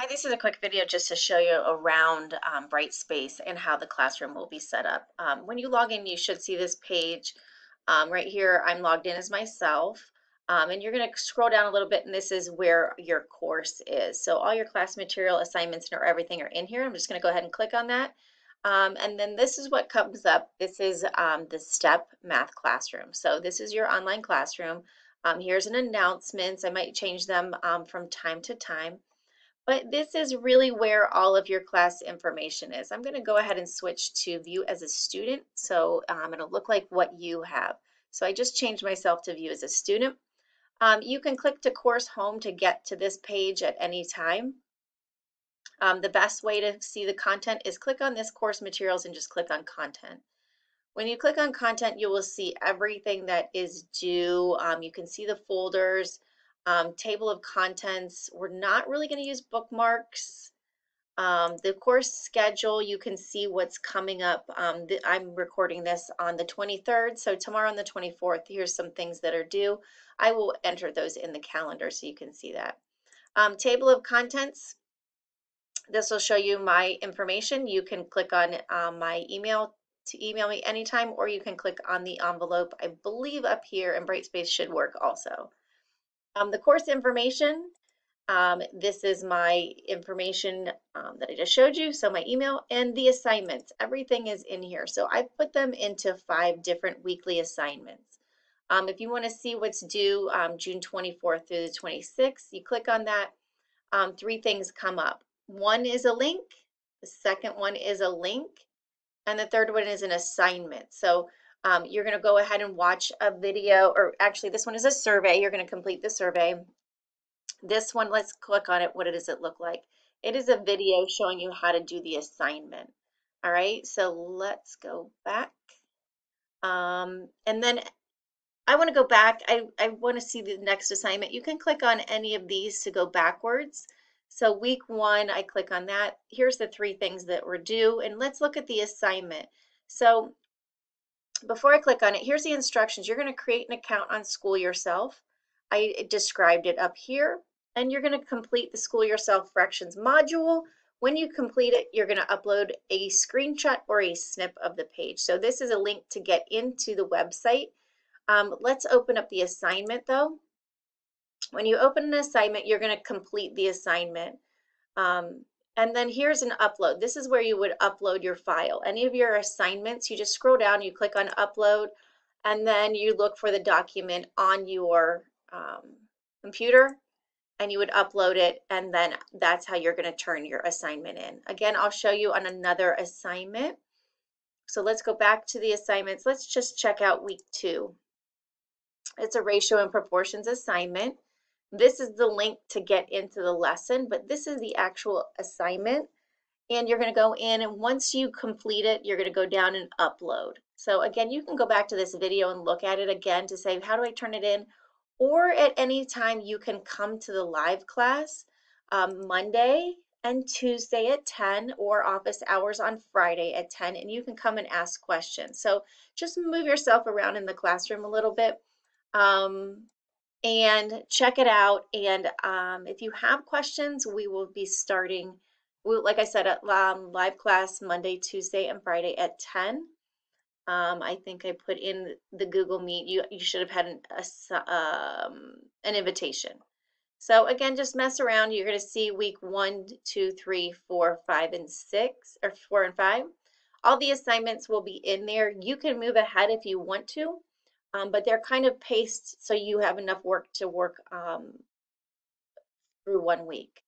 Hi, this is a quick video just to show you around um, Brightspace and how the classroom will be set up. Um, when you log in, you should see this page. Um, right here, I'm logged in as myself. Um, and you're going to scroll down a little bit and this is where your course is. So all your class material, assignments, and everything are in here. I'm just going to go ahead and click on that. Um, and then this is what comes up. This is um, the STEP Math Classroom. So this is your online classroom. here's an announcements. I might change them from time to time. But this is really where all of your class information is. I'm going to go ahead and switch to view as a student. So um, it'll look like what you have. So I just changed myself to view as a student. Um, you can click to course home to get to this page at any time. Um, the best way to see the content is click on this course materials and just click on content. When you click on content, you will see everything that is due. Um, you can see the folders, um, table of contents, we're not really going to use bookmarks. Um, the course schedule, you can see what's coming up. Um, the, I'm recording this on the 23rd, so tomorrow on the 24th, here's some things that are due. I will enter those in the calendar so you can see that. Um, table of contents, this will show you my information. You can click on um, my email to email me anytime, or you can click on the envelope, I believe up here, and Brightspace should work also. Um, the course information, um, this is my information um, that I just showed you, so my email and the assignments, everything is in here. So I put them into five different weekly assignments. Um, if you want to see what's due um, June 24th through the 26th, you click on that, um, three things come up. One is a link, the second one is a link, and the third one is an assignment. So um, you're going to go ahead and watch a video, or actually this one is a survey. You're going to complete the survey. This one, let's click on it. What does it look like? It is a video showing you how to do the assignment. All right, so let's go back. Um, and then I want to go back. I, I want to see the next assignment. You can click on any of these to go backwards. So week one, I click on that. Here's the three things that were due. And let's look at the assignment. So before I click on it, here's the instructions. You're going to create an account on School Yourself. I described it up here, and you're going to complete the School Yourself Fractions module. When you complete it, you're going to upload a screenshot or a snip of the page. So this is a link to get into the website. Um, let's open up the assignment though. When you open an assignment, you're going to complete the assignment. Um, and then here's an upload. This is where you would upload your file. Any of your assignments, you just scroll down, you click on upload, and then you look for the document on your um, computer and you would upload it and then that's how you're going to turn your assignment in. Again, I'll show you on another assignment. So let's go back to the assignments. Let's just check out week two. It's a ratio and proportions assignment. This is the link to get into the lesson, but this is the actual assignment. And you're going to go in and once you complete it, you're going to go down and upload. So again, you can go back to this video and look at it again to say, how do I turn it in? Or at any time you can come to the live class um, Monday and Tuesday at 10 or office hours on Friday at 10 and you can come and ask questions. So just move yourself around in the classroom a little bit. Um, and check it out. And um, if you have questions, we will be starting, we, like I said, at um, live class Monday, Tuesday, and Friday at 10. Um, I think I put in the Google Meet. You you should have had an a, um, an invitation. So again, just mess around. You're going to see week one, two, three, four, five, and six, or four and five. All the assignments will be in there. You can move ahead if you want to um, but they're kind of paced so you have enough work to work um, through one week.